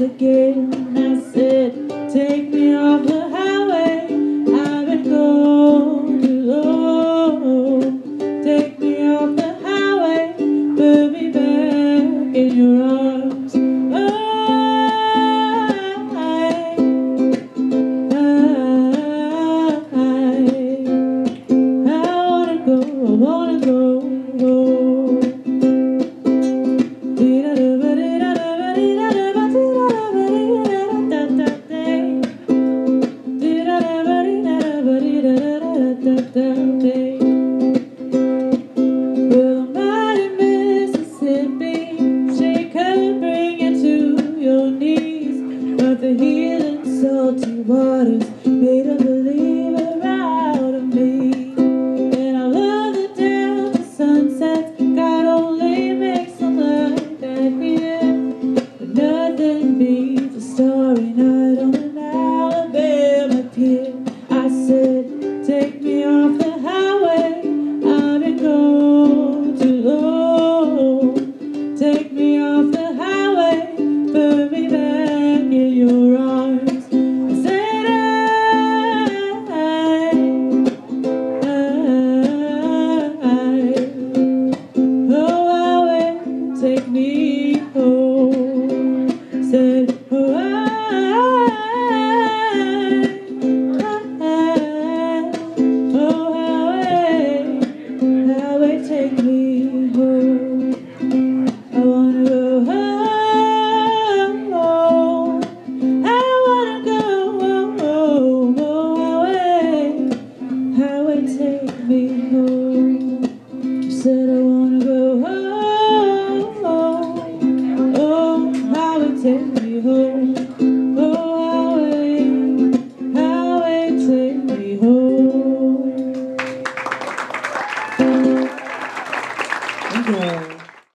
again. Will Mississippi shake and bring you to your knees? But the healing salty waters made of believe we